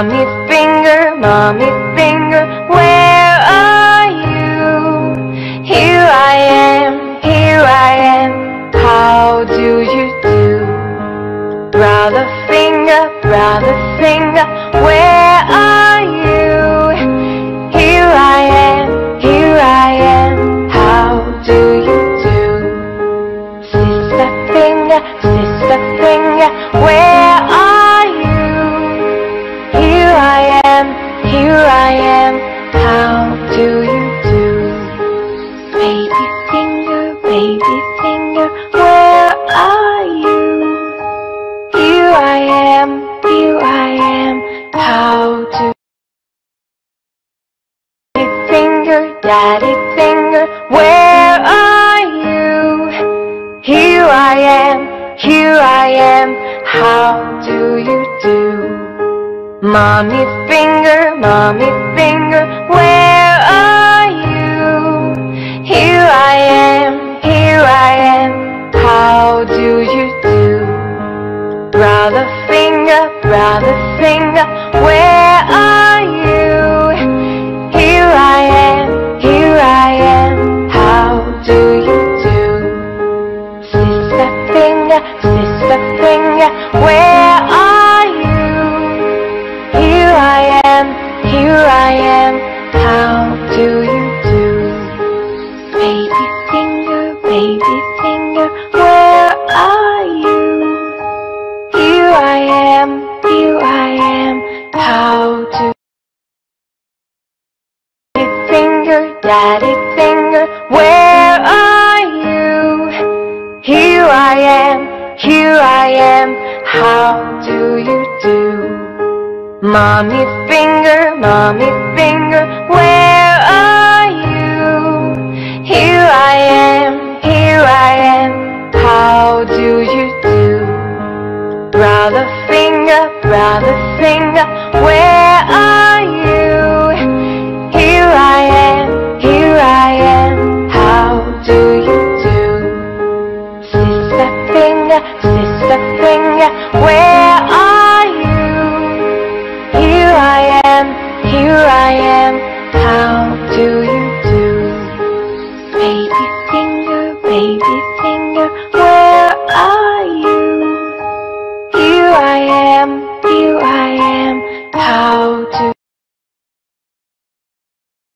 Mommy's Mommy finger, mommy